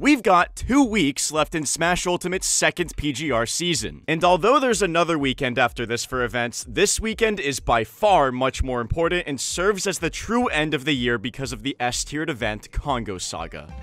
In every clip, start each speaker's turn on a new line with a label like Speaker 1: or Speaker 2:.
Speaker 1: We've got two weeks left in Smash Ultimate's second PGR season, and although there's another weekend after this for events, this weekend is by far much more important and serves as the true end of the year because of the S-tiered event Kongo Saga.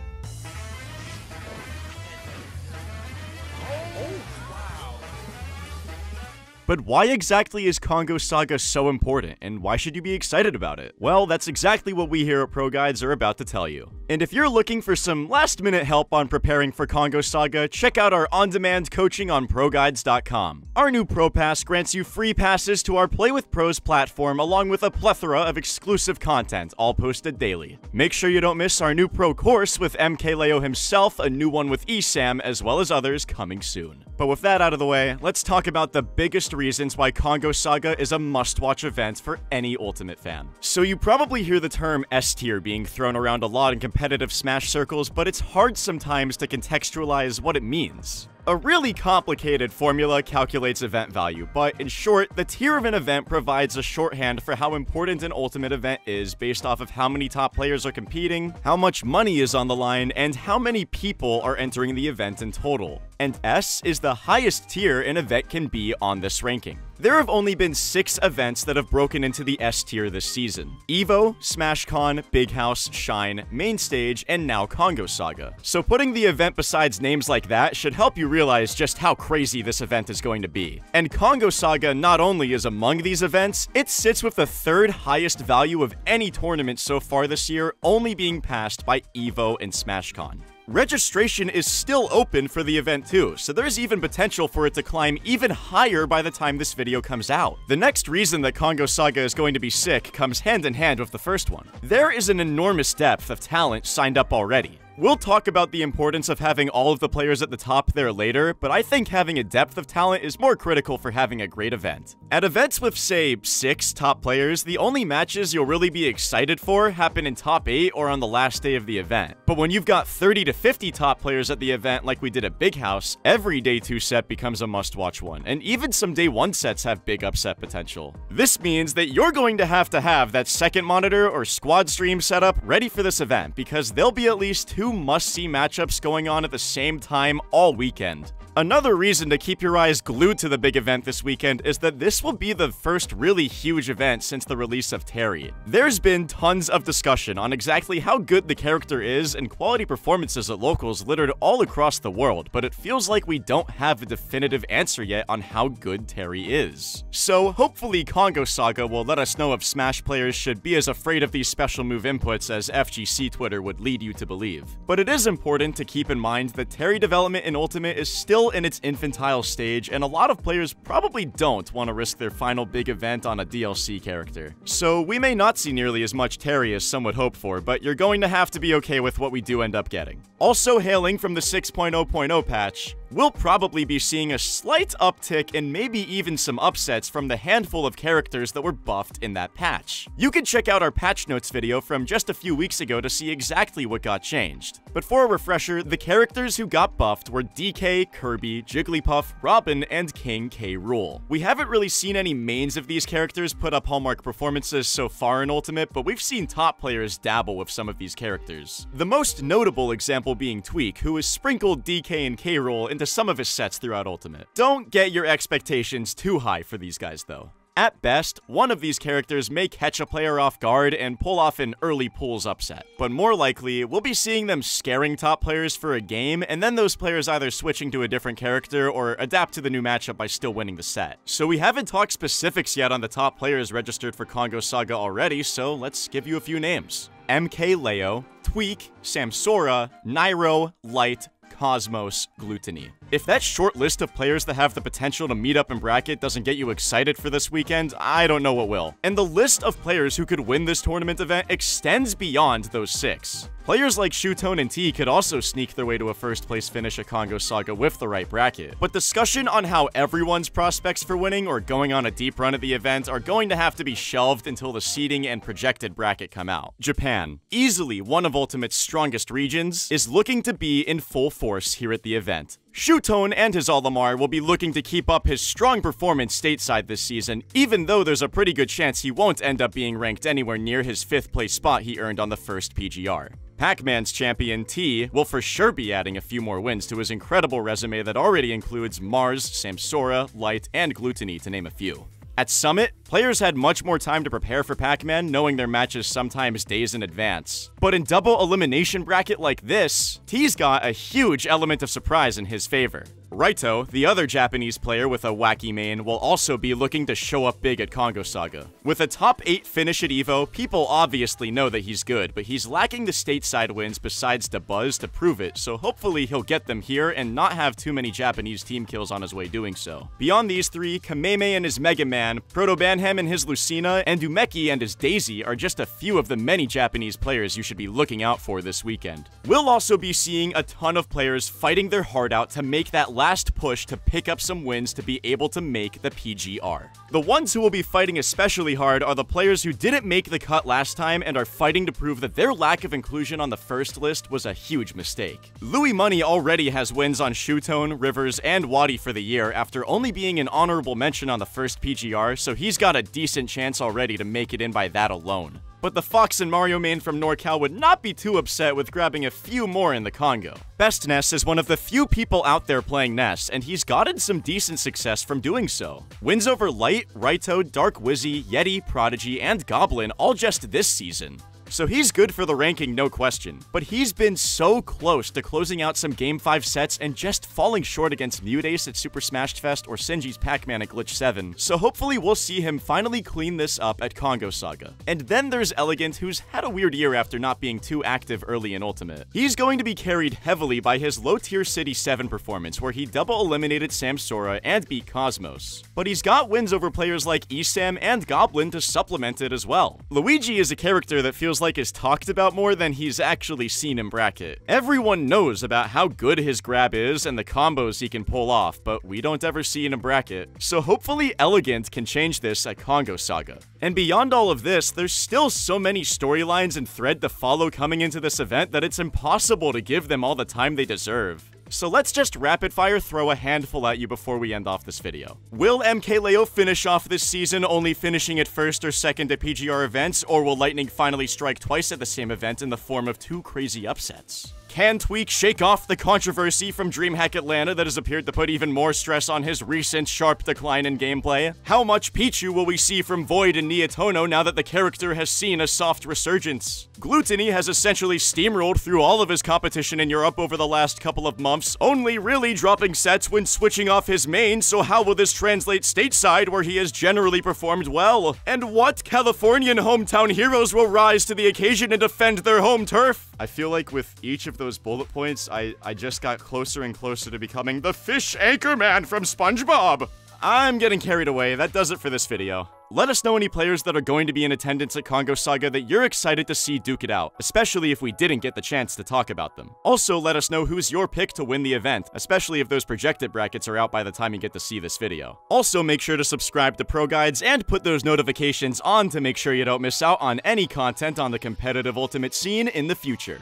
Speaker 1: But why exactly is Kongo Saga so important, and why should you be excited about it? Well, that's exactly what we here at Pro Guides are about to tell you. And if you're looking for some last minute help on preparing for Kongo Saga, check out our on demand coaching on ProGuides.com. Our new Pro Pass grants you free passes to our Play with Pros platform along with a plethora of exclusive content, all posted daily. Make sure you don't miss our new Pro course with MKLeo himself, a new one with ESAM, as well as others coming soon. But with that out of the way, let's talk about the biggest reasons why Kongo Saga is a must-watch event for any Ultimate fan. So you probably hear the term S-tier being thrown around a lot in competitive Smash circles, but it's hard sometimes to contextualize what it means. A really complicated formula calculates event value, but in short, the tier of an event provides a shorthand for how important an ultimate event is based off of how many top players are competing, how much money is on the line, and how many people are entering the event in total. And S is the highest tier an event can be on this ranking. There have only been six events that have broken into the S tier this season. EVO, SmashCon, Big House, Shine, Main Stage, and now Kongo Saga. So putting the event besides names like that should help you realize just how crazy this event is going to be. And Kongo Saga not only is among these events, it sits with the third highest value of any tournament so far this year, only being passed by EVO and SmashCon. Registration is still open for the event too, so there's even potential for it to climb even higher by the time this video comes out. The next reason that Kongo Saga is going to be sick comes hand in hand with the first one. There is an enormous depth of talent signed up already. We'll talk about the importance of having all of the players at the top there later, but I think having a depth of talent is more critical for having a great event. At events with, say, 6 top players, the only matches you'll really be excited for happen in top 8 or on the last day of the event. But when you've got 30 to 50 top players at the event like we did at Big House, every day 2 set becomes a must-watch one, and even some day 1 sets have big upset potential. This means that you're going to have to have that second monitor or squad stream setup ready for this event, because there'll be at least 2 two must-see matchups going on at the same time all weekend. Another reason to keep your eyes glued to the big event this weekend is that this will be the first really huge event since the release of Terry. There's been tons of discussion on exactly how good the character is and quality performances at locals littered all across the world, but it feels like we don't have a definitive answer yet on how good Terry is. So hopefully Kongo Saga will let us know if Smash players should be as afraid of these special move inputs as FGC Twitter would lead you to believe. But it is important to keep in mind that Terry development in Ultimate is still in its infantile stage, and a lot of players probably don't want to risk their final big event on a DLC character. So we may not see nearly as much Terry as some would hope for, but you're going to have to be okay with what we do end up getting. Also hailing from the 6.0.0 patch, we'll probably be seeing a slight uptick and maybe even some upsets from the handful of characters that were buffed in that patch. You can check out our patch notes video from just a few weeks ago to see exactly what got changed. But for a refresher, the characters who got buffed were DK, Kirby, Jigglypuff, Robin, and King K. Rool. We haven't really seen any mains of these characters put up hallmark performances so far in Ultimate, but we've seen top players dabble with some of these characters. The most notable example being Tweek, who has sprinkled DK and K. Rool into some of his sets throughout Ultimate. Don't get your expectations too high for these guys though. At best, one of these characters may catch a player off guard and pull off an early pools upset. But more likely, we'll be seeing them scaring top players for a game, and then those players either switching to a different character or adapt to the new matchup by still winning the set. So we haven't talked specifics yet on the top players registered for Kongo Saga already, so let's give you a few names. MK Leo, Tweek, Samsora, Nairo, Light, Cosmos, Glutonny. If that short list of players that have the potential to meet up in bracket doesn't get you excited for this weekend, I don't know what will. And the list of players who could win this tournament event extends beyond those six. Players like Shuton and T could also sneak their way to a first place finish at Kongo Saga with the right bracket. But discussion on how everyone's prospects for winning or going on a deep run at the event are going to have to be shelved until the seeding and projected bracket come out. Japan, easily one of Ultimate's strongest regions, is looking to be in full force here at the event. Shuton and his Olimar will be looking to keep up his strong performance stateside this season, even though there's a pretty good chance he won't end up being ranked anywhere near his 5th place spot he earned on the first PGR. Pac-Man's champion T will for sure be adding a few more wins to his incredible resume that already includes Marss, Samsora, Light, and Glutonny to name a few. At Summit, players had much more time to prepare for Pac-Man, knowing their matches sometimes days in advance. But in double elimination bracket like this, T's got a huge element of surprise in his favor. Raito, the other Japanese player with a wacky main, will also be looking to show up big at Kongo Saga. With a top 8 finish at EVO, people obviously know that he's good, but he's lacking the stateside wins besides the buzz to prove it, so hopefully he'll get them here and not have too many Japanese team kills on his way doing so. Beyond these three, Kameme and his Mega Man, Proto Banham and his Lucina, and Umeki and his Daisy are just a few of the many Japanese players you should be looking out for this weekend. We'll also be seeing a ton of players fighting their heart out to make that last last push to pick up some wins to be able to make the PGR. The ones who will be fighting especially hard are the players who didn't make the cut last time and are fighting to prove that their lack of inclusion on the first list was a huge mistake. Louis Money already has wins on Shuton, Rivers, and Wadi for the year after only being an honorable mention on the first PGR, so he's got a decent chance already to make it in by that alone but the Fox and Mario main from NorCal would not be too upset with grabbing a few more in the Congo. Best Ness is one of the few people out there playing Ness, and he's gotten some decent success from doing so. Wins over Light, Raito, Dark Wizzy, Yeti, Prodigy, and Goblin all just this season. So he's good for the ranking, no question. But he's been so close to closing out some Game 5 sets and just falling short against MuteAce at Super Smash Fest or Sinji's Pac-Man at Glitch 7. So hopefully we'll see him finally clean this up at Kongo Saga. And then there's Elegant, who's had a weird year after not being too active early in Ultimate. He's going to be carried heavily by his low-tier City 7 performance, where he double eliminated Samsora and beat Cosmos. But he's got wins over players like Esam and Goblin to supplement it as well. Luigi is a character that feels feels like is talked about more than he's actually seen in bracket. Everyone knows about how good his grab is and the combos he can pull off, but we don't ever see in a bracket. So hopefully Elegant can change this at Kongo Saga. And beyond all of this, there's still so many storylines and thread to follow coming into this event that it's impossible to give them all the time they deserve. So let's just rapid fire throw a handful at you before we end off this video. Will MKLeo finish off this season only finishing at first or second at PGR events, or will Lightning finally strike twice at the same event in the form of two crazy upsets? Can Tweek shake off the controversy from DreamHack Atlanta that has appeared to put even more stress on his recent sharp decline in gameplay? How much Pichu will we see from Void and Nietono now that the character has seen a soft resurgence? Glutonny has essentially steamrolled through all of his competition in Europe over the last couple of months, only really dropping sets when switching off his main, so how will this translate stateside where he has generally performed well? And what Californian hometown heroes will rise to the occasion and defend their home turf? I feel like with each of those bullet points, I, I just got closer and closer to becoming the fish anchor man from SpongeBob. I'm getting carried away. That does it for this video. Let us know any players that are going to be in attendance at Kongo Saga that you're excited to see duke it out, especially if we didn't get the chance to talk about them. Also, let us know who's your pick to win the event, especially if those projected brackets are out by the time you get to see this video. Also, make sure to subscribe to Pro Guides and put those notifications on to make sure you don't miss out on any content on the competitive Ultimate scene in the future.